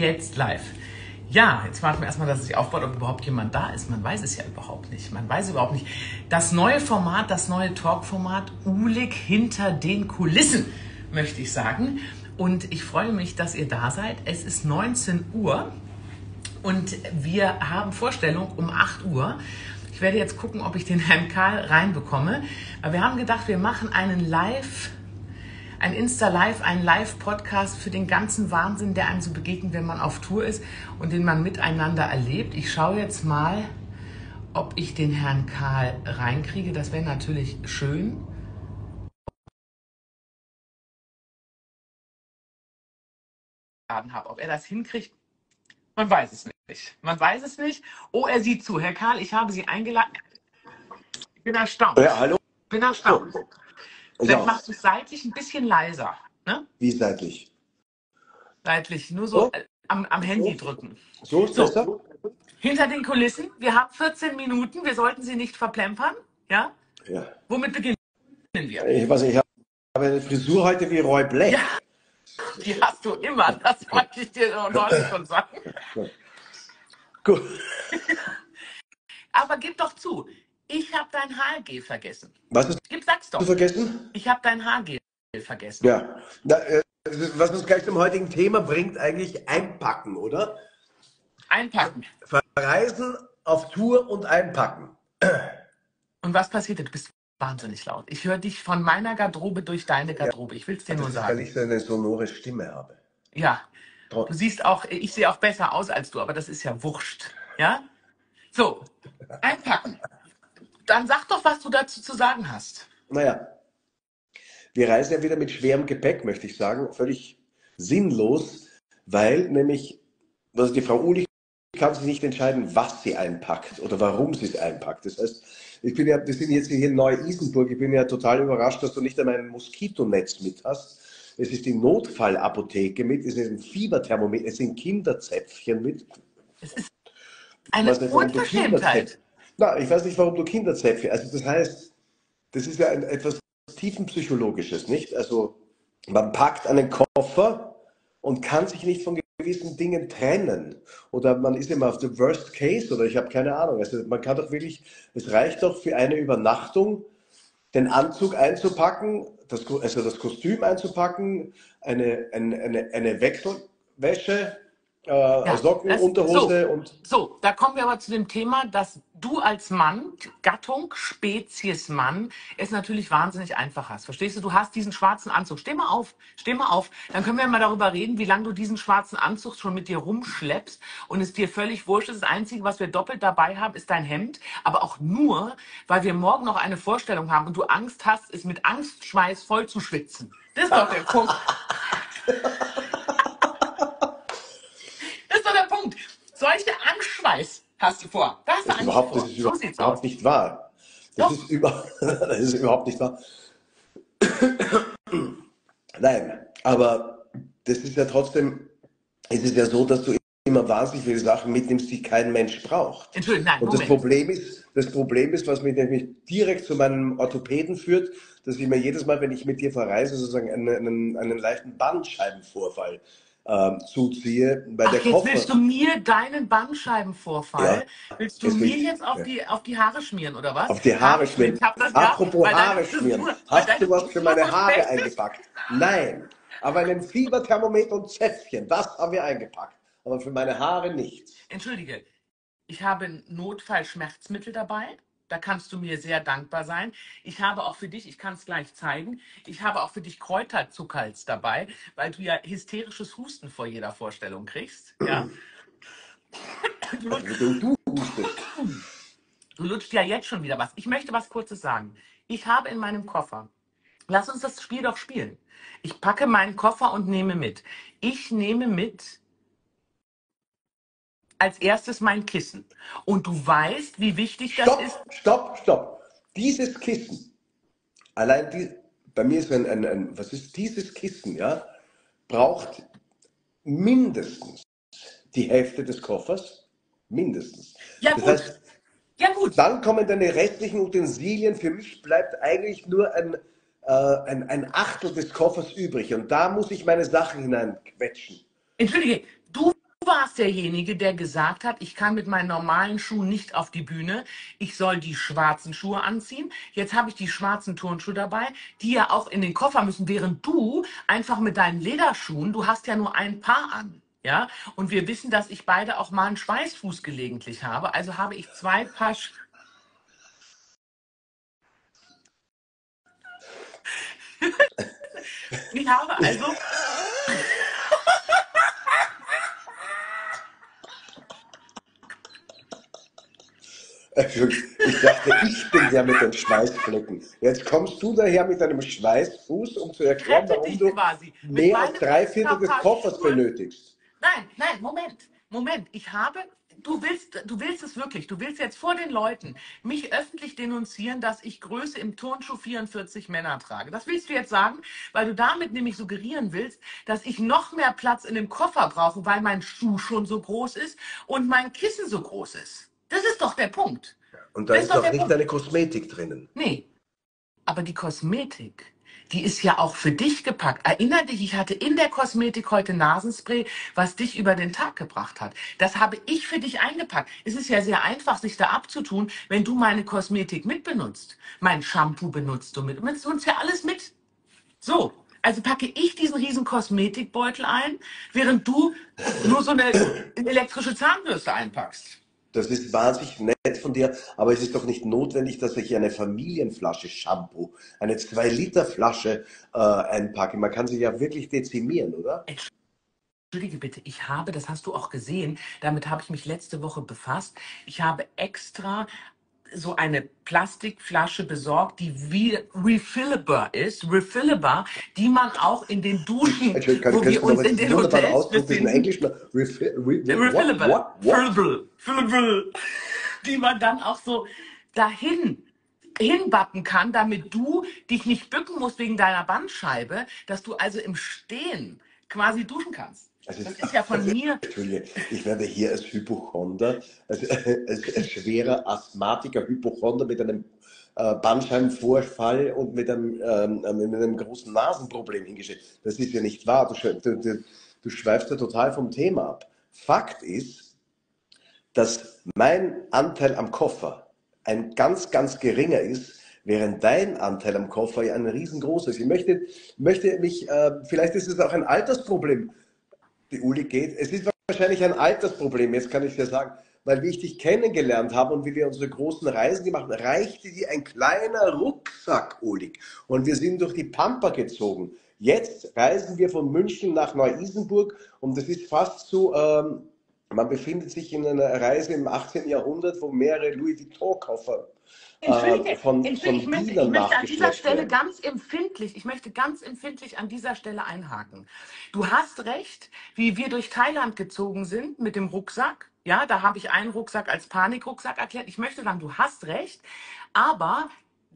Jetzt live. Ja, jetzt warten wir erstmal, dass es sich aufbaut, ob überhaupt jemand da ist. Man weiß es ja überhaupt nicht. Man weiß überhaupt nicht. Das neue Format, das neue Talkformat Ulig hinter den Kulissen, möchte ich sagen. Und ich freue mich, dass ihr da seid. Es ist 19 Uhr und wir haben Vorstellung um 8 Uhr. Ich werde jetzt gucken, ob ich den Herrn Karl reinbekomme. Aber wir haben gedacht, wir machen einen Live- ein Insta-Live, ein Live-Podcast für den ganzen Wahnsinn, der einem so begegnet, wenn man auf Tour ist und den man miteinander erlebt. Ich schaue jetzt mal, ob ich den Herrn Karl reinkriege. Das wäre natürlich schön. Habe. Ob er das hinkriegt, man weiß es nicht. Man weiß es nicht. Oh, er sieht zu. Herr Karl, ich habe Sie eingeladen. Ich bin erstaunt. Ja, hallo. Ich bin erstaunt. Vielleicht machst du es seitlich ein bisschen leiser. Ne? Wie seitlich? Seitlich, nur so, so? Am, am, Handy so? drücken. So ist so. besser? Hinter den Kulissen, wir haben 14 Minuten, wir sollten sie nicht verplempern. Ja? Ja. Womit beginnen wir? Ich nicht, ich habe eine Frisur heute wie Roy Black. Ja, die hast du immer, das wollte ich dir neulich schon sagen. Gut. Aber gib doch zu, ich habe dein Haargel vergessen. Was ist Gib, sag's doch. du vergessen? Ich habe dein Haargel vergessen. Ja. Na, äh, was uns gleich zum heutigen Thema bringt, eigentlich einpacken, oder? Einpacken. Verreisen, auf Tour und einpacken. Und was passiert? Du bist wahnsinnig laut. Ich höre dich von meiner Garderobe durch deine Garderobe. Ich will es dir nur sagen. Weil ich so eine sonore Stimme habe. Ja. Du siehst auch, ich sehe auch besser aus als du, aber das ist ja wurscht. Ja? So, einpacken. Dann sag doch, was du dazu zu sagen hast. Naja, wir reisen ja wieder mit schwerem Gepäck, möchte ich sagen. Völlig sinnlos, weil nämlich, also die Frau Ulich kann sich nicht entscheiden, was sie einpackt oder warum sie es einpackt. Das heißt, ich bin ja, wir sind jetzt hier in Neu-Isenburg, ich bin ja total überrascht, dass du nicht einmal ein Moskitonetz mit hast. Es ist die Notfallapotheke mit, es ist ein Fieberthermometer, es sind Kinderzäpfchen mit. Es ist eine Unverschämtheit. Na, ich weiß nicht, warum du Kinderzäpfchen. Also das heißt, das ist ja ein, etwas tiefenpsychologisches, nicht? Also man packt einen Koffer und kann sich nicht von gewissen Dingen trennen. Oder man ist immer auf the worst case oder ich habe keine Ahnung. Also man kann doch wirklich, es reicht doch für eine Übernachtung, den Anzug einzupacken, das, also das Kostüm einzupacken, eine, eine, eine, eine Wechselwäsche, äh, ja, Socken, das, Unterhose so, und. So, da kommen wir aber zu dem Thema, dass du als Mann, Gattung, Spezies Mann, es natürlich wahnsinnig einfach hast. Verstehst du? Du hast diesen schwarzen Anzug. Steh mal auf, steh mal auf. Dann können wir mal darüber reden, wie lange du diesen schwarzen Anzug schon mit dir rumschleppst und es dir völlig wurscht ist. Das Einzige, was wir doppelt dabei haben, ist dein Hemd. Aber auch nur, weil wir morgen noch eine Vorstellung haben und du Angst hast, es mit Angstschweiß voll zu schwitzen. Das ist doch der Punkt. solche Angstschweiß hast du vor. Das, das ist überhaupt, das ist so überhaupt nicht wahr. Das ist, über, das ist überhaupt nicht wahr. Nein, aber das ist ja trotzdem, es ist ja so, dass du immer wahnsinnig viele Sachen mitnimmst, die kein Mensch braucht. Entschuldigung, nein, Und das Problem ist, das Problem ist, was mich nämlich direkt zu meinem Orthopäden führt, dass ich mir jedes Mal, wenn ich mit dir verreise, sozusagen einen, einen, einen leichten Bandscheibenvorfall ähm, zuziehe. Bei Ach, der jetzt Koffer willst du mir deinen Bandscheibenvorfall, ja, willst du mir jetzt auf, ja. die, auf die Haare schmieren, oder was? Auf die Haare schmieren. Apropos Haare schmieren. Hast du was für meine Haare eingepackt? Nein. Aber einen Fieberthermometer und Zäpfchen, das haben wir eingepackt. Aber für meine Haare nichts. Entschuldige, ich habe Notfallschmerzmittel dabei. Da kannst du mir sehr dankbar sein. Ich habe auch für dich, ich kann es gleich zeigen, ich habe auch für dich Kräuterzuckerls dabei, weil du ja hysterisches Husten vor jeder Vorstellung kriegst. Ja. Du, du, du lutscht ja jetzt schon wieder was. Ich möchte was Kurzes sagen. Ich habe in meinem Koffer, lass uns das Spiel doch spielen. Ich packe meinen Koffer und nehme mit. Ich nehme mit als erstes mein Kissen. Und du weißt, wie wichtig das stopp, ist. Stopp, stopp. Dieses Kissen, allein die, bei mir ist ein, ein, ein, was ist dieses Kissen, ja, braucht mindestens die Hälfte des Koffers. Mindestens. Ja, das gut. Heißt, ja, gut. Dann kommen deine restlichen Utensilien. Für mich bleibt eigentlich nur ein, äh, ein, ein Achtel des Koffers übrig. Und da muss ich meine Sachen hineinquetschen. Entschuldige, du warst derjenige, der gesagt hat, ich kann mit meinen normalen Schuhen nicht auf die Bühne. Ich soll die schwarzen Schuhe anziehen. Jetzt habe ich die schwarzen Turnschuhe dabei, die ja auch in den Koffer müssen, während du einfach mit deinen Lederschuhen, du hast ja nur ein Paar an. Ja, und wir wissen, dass ich beide auch mal einen Schweißfuß gelegentlich habe. Also habe ich zwei Paar. Sch ich habe also. Ich dachte, ich bin der mit den Schweißflecken. Jetzt kommst du daher mit deinem Schweißfuß, um zu erklären, warum du mehr als drei Viertel des Koffers benötigst. Nein, nein, Moment, Moment. Ich habe, du willst, du willst es wirklich. Du willst jetzt vor den Leuten mich öffentlich denunzieren, dass ich Größe im Turnschuh 44 Männer trage. Das willst du jetzt sagen, weil du damit nämlich suggerieren willst, dass ich noch mehr Platz in dem Koffer brauche, weil mein Schuh schon so groß ist und mein Kissen so groß ist. Das ist doch der Punkt. Und da das ist doch nicht Punkt. deine Kosmetik drinnen. Nee. Aber die Kosmetik die ist ja auch für dich gepackt. Erinner dich, ich hatte in der Kosmetik heute Nasenspray, was dich über den Tag gebracht hat. Das habe ich für dich eingepackt. Es ist ja sehr einfach, sich da abzutun, wenn du meine Kosmetik mitbenutzt. Mein Shampoo benutzt du mit. Du benutzt ja alles mit. So. Also packe ich diesen riesen Kosmetikbeutel ein, während du nur so eine elektrische Zahnbürste einpackst. Das ist wahnsinnig nett von dir, aber es ist doch nicht notwendig, dass ich eine Familienflasche Shampoo, eine 2-Liter-Flasche äh, einpacke. Man kann sich ja wirklich dezimieren, oder? Entschuldige bitte, ich habe, das hast du auch gesehen, damit habe ich mich letzte Woche befasst. Ich habe extra so eine Plastikflasche besorgt, die wie refillable ist, refillable, die man auch in den Duschen, kann, wo wir uns in den Hotels befinden, Englisch, refill, re, refillable, what, what, fillable, fillable, die man dann auch so dahin hinbappen kann, damit du dich nicht bücken musst wegen deiner Bandscheibe, dass du also im Stehen quasi duschen kannst. Also das ist ja von mir. Ich werde hier als Hypochonder, als, als, als schwerer Asthmatiker Hypochonder mit einem äh, Bandscheibenvorfall und mit einem, ähm, äh, mit einem großen Nasenproblem hingestellt. Das ist ja nicht wahr. Du, du, du schweifst ja total vom Thema ab. Fakt ist, dass mein Anteil am Koffer ein ganz, ganz geringer ist, während dein Anteil am Koffer ja ein riesengroßer ist. Ich möchte, möchte mich, äh, vielleicht ist es auch ein Altersproblem die Uli geht. Es ist wahrscheinlich ein Altersproblem, jetzt kann ich dir sagen, weil wie ich dich kennengelernt habe und wie wir unsere großen Reisen gemacht haben, reichte dir ein kleiner Rucksack, Uli. Und wir sind durch die Pampa gezogen. Jetzt reisen wir von München nach Neu-Isenburg und das ist fast so, ähm, man befindet sich in einer Reise im 18. Jahrhundert, wo mehrere Louis Vuitton-Koffer Von, Entschuldige, von ich, möchte, ich möchte an dieser Stelle ganz empfindlich, ich möchte ganz empfindlich an dieser Stelle einhaken. Du hast recht, wie wir durch Thailand gezogen sind mit dem Rucksack. Ja, da habe ich einen Rucksack als Panikrucksack erklärt. Ich möchte sagen, du hast recht, aber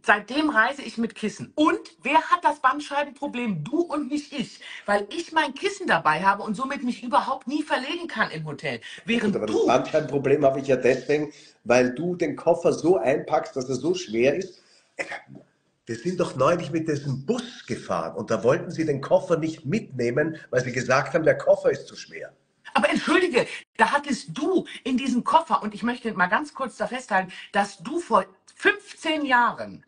Seitdem reise ich mit Kissen. Und wer hat das Bandscheibenproblem? Du und nicht ich. Weil ich mein Kissen dabei habe und somit mich überhaupt nie verlegen kann im Hotel. Während Gut, aber du, das Bandscheibenproblem habe ich ja deswegen, weil du den Koffer so einpackst, dass er so schwer ist. Wir sind doch neulich mit diesem Bus gefahren und da wollten sie den Koffer nicht mitnehmen, weil sie gesagt haben, der Koffer ist zu schwer. Aber entschuldige, da hattest du in diesem Koffer, und ich möchte mal ganz kurz da festhalten, dass du vor 15 Jahren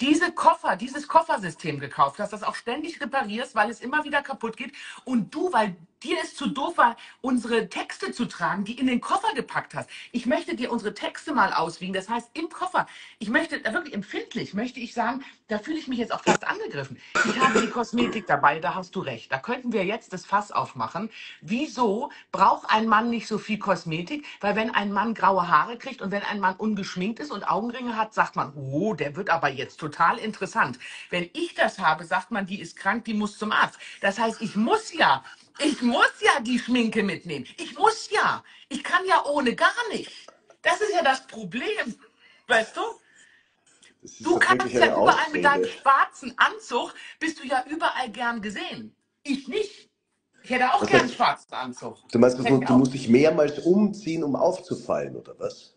diese Koffer, dieses Koffersystem gekauft hast, das auch ständig reparierst, weil es immer wieder kaputt geht. Und du, weil dir es zu doof war, unsere Texte zu tragen, die in den Koffer gepackt hast. Ich möchte dir unsere Texte mal auswiegen. Das heißt, im Koffer, ich möchte, äh, wirklich empfindlich, möchte ich sagen, da fühle ich mich jetzt auch fast angegriffen. Ich habe die Kosmetik dabei, da hast du recht. Da könnten wir jetzt das Fass aufmachen. Wieso braucht ein Mann nicht so viel Kosmetik? Weil wenn ein Mann graue Haare kriegt und wenn ein Mann ungeschminkt ist und Augenringe hat, sagt man, oh, der wird aber jetzt total interessant. Wenn ich das habe, sagt man, die ist krank, die muss zum Arzt. Das heißt, ich muss ja ich muss ja die Schminke mitnehmen. Ich muss ja. Ich kann ja ohne gar nicht. Das ist ja das Problem. Weißt du? Du kannst ja überall Ausrede. mit deinem schwarzen Anzug, bist du ja überall gern gesehen. Ich nicht. Ich hätte auch das gern einen schwarzen Anzug. Du meinst, du, du musst dich mehrmals umziehen, um aufzufallen, oder was?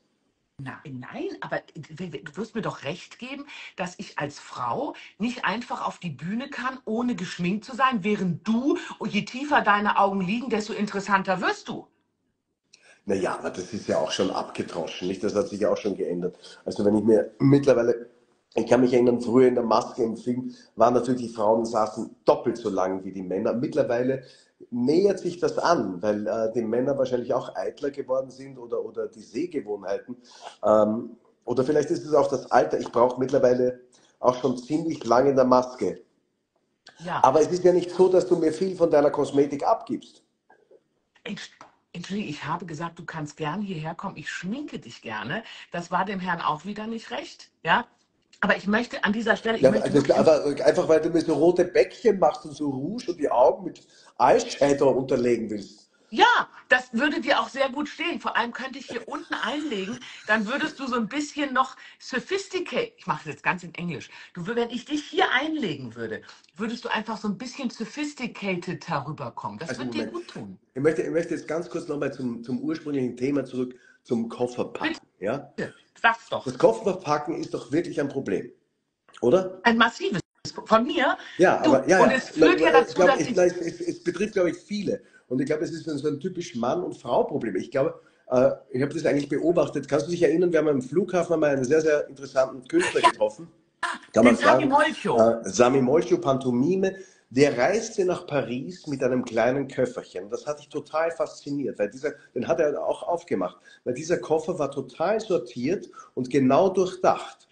Nein, nein, aber du wirst mir doch recht geben, dass ich als Frau nicht einfach auf die Bühne kann, ohne geschminkt zu sein, während du, je tiefer deine Augen liegen, desto interessanter wirst du. Naja, aber das ist ja auch schon abgedroschen, nicht? Das hat sich ja auch schon geändert. Also wenn ich mir mittlerweile, ich kann mich erinnern, früher in der Maske im Film waren natürlich die Frauen saßen doppelt so lang wie die Männer. Mittlerweile nähert sich das an, weil äh, die Männer wahrscheinlich auch eitler geworden sind oder, oder die Sehgewohnheiten. Ähm, oder vielleicht ist es auch das Alter. Ich brauche mittlerweile auch schon ziemlich lange in der Maske. Ja. Aber es ist ja nicht so, dass du mir viel von deiner Kosmetik abgibst. Entschuldigung, ich habe gesagt, du kannst gern hierher kommen. Ich schminke dich gerne. Das war dem Herrn auch wieder nicht recht. Ja, aber ich möchte an dieser Stelle. Ja, also, aber einfach weil du mir so rote Bäckchen machst und so Rouge und die Augen mit Eyeshadow unterlegen willst. Ja, das würde dir auch sehr gut stehen. Vor allem könnte ich hier unten einlegen, dann würdest du so ein bisschen noch sophisticated, ich mache das jetzt ganz in Englisch, du, wenn ich dich hier einlegen würde, würdest du einfach so ein bisschen sophisticated herüberkommen. Das Also würde dir gut tun. ich möchte, ich möchte jetzt ganz kurz nochmal zum, zum ursprünglichen Thema zurück, zum Kofferpacken. Ja? Sag's doch. Das Kofferpacken ist doch wirklich ein Problem, oder? Ein massives von mir. Ja, Du, aber ja, und ja. es führt ja Ich dazu, glaube, dass ich, ich. es, es betrifft, glaube ich, viele. Und ich glaube, es ist so ein typisch Mann- und Frau-Problem. Ich glaube, äh, ich habe das eigentlich beobachtet. Kannst du dich erinnern, wir haben am Flughafen einmal einen sehr, sehr interessanten Künstler getroffen. Kann Den man Sami sagen. Molcho. Äh, Sami Molcho, Pantomime. Der reiste nach Paris mit einem kleinen Köfferchen. Das hat dich total fasziniert, weil dieser, den hat er auch aufgemacht, weil dieser Koffer war total sortiert und genau durchdacht.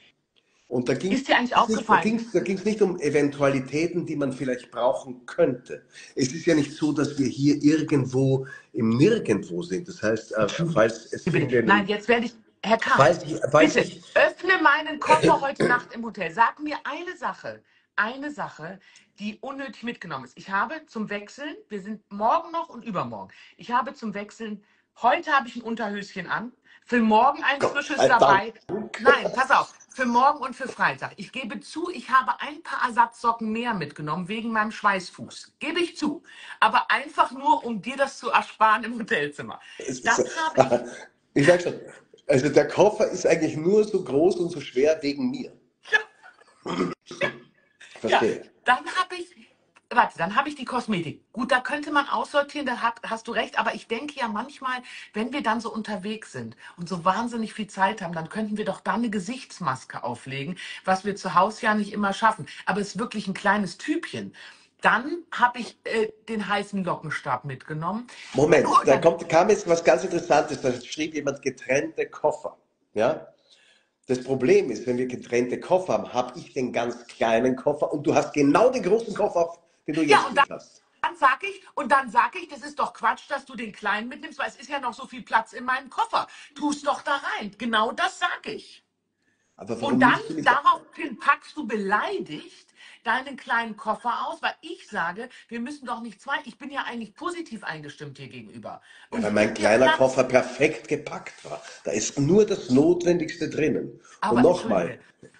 Und da ging nicht, da ging's, nicht um Eventualitäten, die man vielleicht brauchen könnte. Es ist ja nicht so, dass wir hier irgendwo im Nirgendwo sind. Das heißt, äh, falls es Nein, jetzt werde ich. Herr Kahn, Falls ich- falls bitte ich- öffne meinen Koffer heute Nacht im Hotel. Sag mir eine Sache, eine Sache, die unnötig mitgenommen ist. Ich habe zum Wechseln, wir sind morgen noch und übermorgen. Ich habe zum Wechseln, heute habe ich ein Unterhöschen an, für morgen ein Gott frisches Dank. dabei. Nein, pass auf, für morgen und für Freitag. Ich gebe zu, ich habe ein paar Ersatzsocken mehr mitgenommen wegen meinem Schweißfuß. Gebe ich zu. Aber einfach nur, um dir das zu ersparen im Hotelzimmer. Es ist, habe ich ich sag schon, also der Koffer ist eigentlich nur so groß und so schwer wegen mir. Verstehe. Ja, dann habe ich, warte, dann habe ich die Kosmetik. Gut, da könnte man aussortieren, da hat, hast du recht, aber ich denke ja manchmal, wenn wir dann so unterwegs sind und so wahnsinnig viel Zeit haben, dann könnten wir doch da eine Gesichtsmaske auflegen, was wir zu Hause ja nicht immer schaffen. Aber es ist wirklich ein kleines Typchen. Dann habe ich äh, den heißen Lockenstab mitgenommen. Moment, Oh, da kommt, kam jetzt was ganz Interessantes. Da schrieb jemand getrennte Koffer. Ja? Das Problem ist, wenn wir getrennte Koffer haben, habe ich den ganz kleinen Koffer und du hast genau den großen Koffer, den du Ja, jetzt und nicht dann- hast. Dann sag ich, und dann sag ich, das ist doch Quatsch, dass du den kleinen mitnimmst, weil es ist ja noch so viel Platz in meinem Koffer. Tu's doch da rein. Genau das sag ich. Und dann daraufhin packst du beleidigt deinen kleinen Koffer aus, weil ich sage, wir müssen doch nicht zwei. Ich bin ja eigentlich positiv eingestimmt hier gegenüber. Und Weil mein kleiner. Koffer perfekt gepackt war. Da ist nur das Notwendigste drinnen. Aber Und nochmal,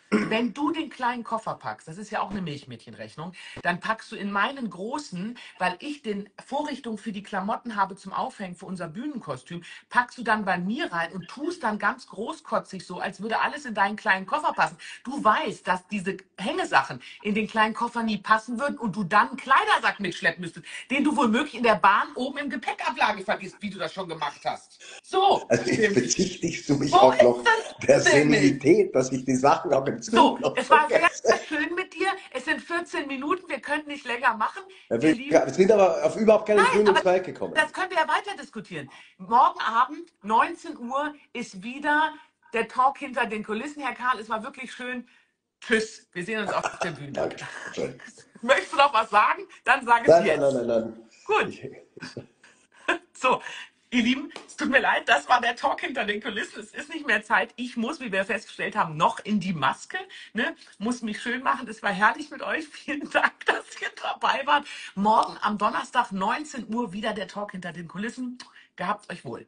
wenn du den kleinen Koffer packst, das ist ja auch eine Milchmädchenrechnung, dann packst du in meinen großen, weil ich den Vorrichtung für die Klamotten habe zum Aufhängen für unser Bühnenkostüm, packst du dann bei mir rein und tust dann ganz großkotzig so, als würde alles in deinen kleinen Koffer passen. Du weißt, dass diese Hängesachen in den kleinen Koffer nie passen würden und du dann einen Kleidersack mitschleppen müsstest, den du womöglich in der Bahn oben im Gepäckablage vergisst, wie du das schon gemacht hast. So. also jetzt bezichtigst du mich auch noch der? Senilität, dass ich die Sachen im So, es war sehr, sehr schön mit dir. Es sind 14 Minuten, wir können nicht länger machen. Ja, wir Lieben, wir sind aber auf überhaupt grünen aber Zweig gekommen. das können wir ja weiter diskutieren. Morgen Abend, 19 Uhr, ist wieder der Talk hinter den Kulissen. Herr Karl, es war wirklich schön. Tschüss, wir sehen uns auf der Bühne. Danke. Möchtest du noch was sagen? Dann sag es jetzt. nein, nein, nein, nein. Gut, so. Ihr Lieben, es tut mir leid, das war der Talk hinter den Kulissen. Es ist nicht mehr Zeit. Ich muss, wie wir festgestellt haben, noch in die Maske. Ne? Muss mich schön machen. Es war herrlich mit euch. Vielen Dank, dass ihr dabei wart. Morgen am Donnerstag, 19 Uhr, wieder der Talk hinter den Kulissen. Gehabt euch wohl.